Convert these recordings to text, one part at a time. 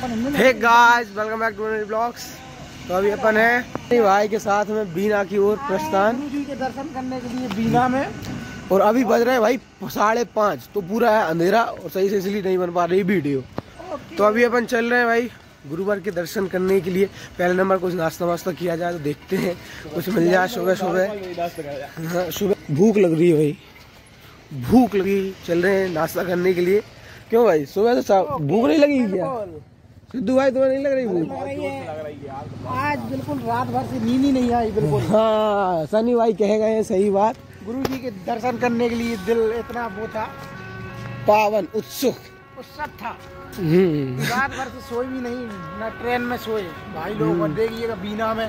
Hey guys welcome back to मेरे blogs तो अभी अपन है भाई के साथ में बीना की ओर प्रस्थान। के दर्शन करने के लिए बीना में। और अभी बज रहे हैं भाई साढ़े पाँच तो पूरा है अंधेरा और सही से इसलिए नहीं बन पा रही वीडियो। तो अभी अपन चल रहे हैं भाई गुरुवार के दर्शन करने के लिए। पहले नंबर कुछ नाश्ता वास्ता किया जाए तो देखते हैं। कुछ मिल जाए सुबह सुबह। हाँ सुबह। भूख लग रही है भाई। भूख लगी। चल रहे हैं नाश्ता करने के लिए। क्यों भाई सुबह से भूख नहीं लगी क्या? सिद्धू भाई तुम्हें नहीं लग रही भूख? है। आज बिल्कुल रात भर से नींद ही नहीं आई बिल्कुल। हाँ सनी भाई कह गए सही बात। गुरु जी के दर्शन करने के लिए दिल इतना वो था। पावन उत्सुक। उत्सव था। हम्म। रात भर से सोए भी नहीं न ट्रेन में सोए। भाई लोग देखिएगा बीना में।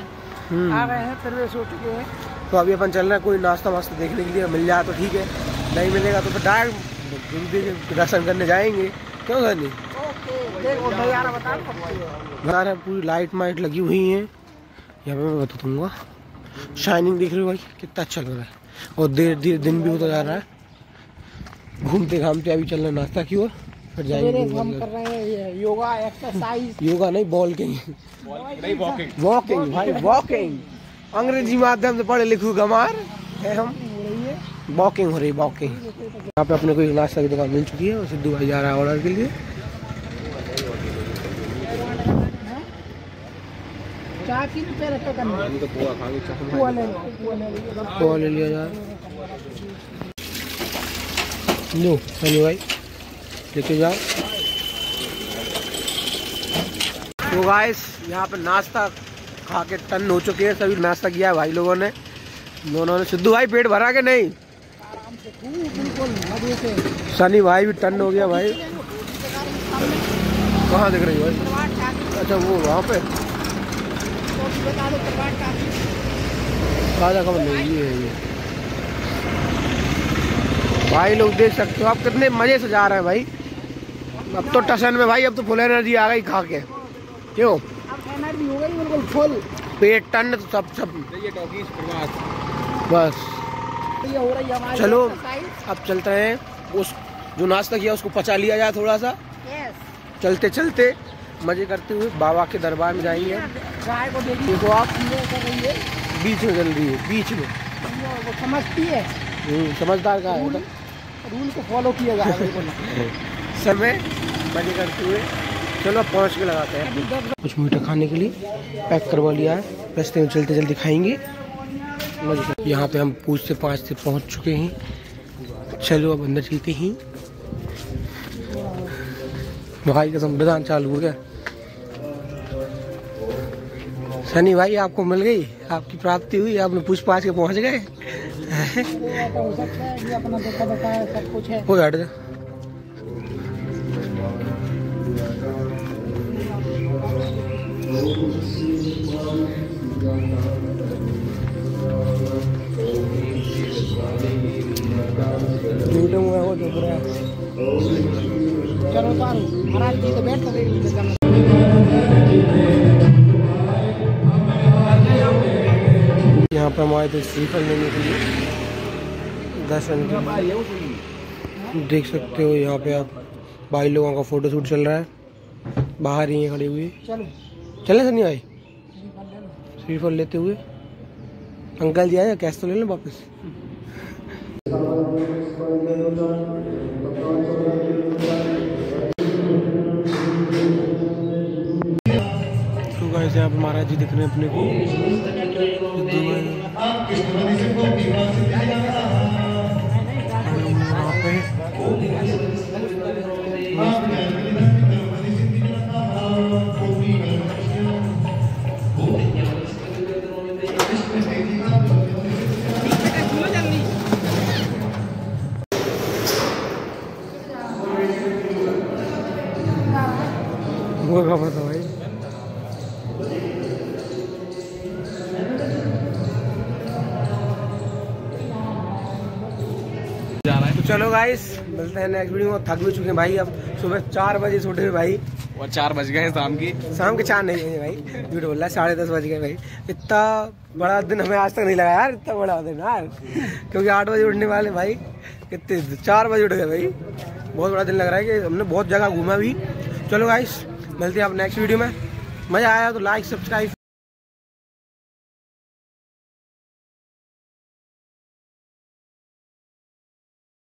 हम्म। आ गए हैं फिर वे सो चुके हैं। तो अभी अपन चल रहे हैं कोई नाश्ता वास्ता देखने के लिए मिल जाए तो ठीक है। नहीं मिलेगा तो फिर डायरेक्ट गुरु जी के दर्शन करने जाएँगे। क्यों सनी? दो है पूरी लाइट माइट लगी हुई हैं। यहाँ पे मैं बता दूँगा। शाइनिंग दिख रही हो भाई कितना अच्छा लग रहा है। और धीरे धीरे दिन भी होता जा रहा है। घूमते घामते अभी चल रहे नाश्ता की ओर फिर जाएँगे हम कर रहे हैं योगा एक्सरसाइज योगा नहीं बॉल किंग वॉकिंग भाई वॉकिंग अंग्रेज़ी माध्यम से पढ़े लिखे गमार है हम। हो है वॉकिंग हो रही वॉकिंग यहाँ पे अपने को एक नाश्ता की दुकान मिल चुकी है और सिद्धू भाई जा रहा है ऑर्डर के लिए। ले लिया लो सनी भाई लेके जाओ तो गाइस यहाँ पे नाश्ता खा के टन हो चुके हैं, सभी नाश्ता किया है भाई लोगों ने। दोनों ने सिद्धू भाई, पेट भरा के नहीं? सनी भाई भी टन हो गया भाई। कहाँ दिख रही है भाई? अच्छा वो वहाँ पे तो बता दो करवाट टाकी ताज़ा खबर नहीं ये है ये। भाई लोग देख सकते हो आप कितने मज़े से जा रहे हैं भाई। अब तो टसन में भाई अब तो फुल एनर्जी आ गई खा के। क्यों? एनर्जी हो गई बिल्कुल फुल पेट टन तो सब सब। बस। ये रही हमारी चलो अब चलते हैं। उस जो नाश्ता किया उसको पचा लिया जाए थोड़ा सा। चलते चलते। मज़े करते हुए बाबा के दरबार में जाएँगे। गाय को देखिए देखो आप कर रही है बीच में चल रही है बीच में। वो वो समझती है। हम्म, समझदार का रूल है रूल को फॉलो किया जा रहा है बिल्कुल समय मज़े करते हुए चलो पहुँच के लगाते हैं। कुछ मीठा खाने के लिए पैक करवा लिया है। रास्ते में चलते चलते खाएँगे यहाँ पे हम पूछ से पाँच से पहुँच चुके हैं। चलो अब अंदर चलते हैं। भाई का संविधान चालू हो गया। सनी भाई, आपको मिल गई? आपकी प्राप्ति हुई? आपने पूछ पाछ के पहुँच गए? सकता कि अपना देखा देखा सब कुछ हो हट जा। चलो महाराज जी तो बैठ। पर हम आए थे श्रीफल लेने के लिए दर्शन के। देख सकते हो यहाँ पे आप भाई लोगों का फ़ोटो शूट चल रहा है। बाहर ही हैं खड़े हुए। चलो। चले सनी भाई। श्रीफल लेते हुए। अंकल जी आए कैश तो ले लें वापस? तो यहाँ पे महाराज जी दिख रहे हैं अपने को। सिद्धू भाई वहाँ पे वो तो चलो गाइस मिलते हैं नेक्स्ट वीडियो में। थक भी चुके हैं भाई अब सुबह चार बजे से उठे भाई। और चार बज गए शाम की। शाम के चार नहीं है भाई। झूठ बोल रहा है साढ़े दस बज गए भाई। इतना बड़ा दिन हमें आज तक नहीं लगा यार इतना बड़ा दिन यार। क्योंकि आठ बजे उठने वाले भाई। कितने चार बजे उठ गए भाई। बहुत बड़ा दिन लग रहा है कि हमने बहुत जगह घूमा भी। चलो गाइस मिलते हैं आप नेक्स्ट वीडियो में। मज़ा आया तो लाइक सब्सक्राइब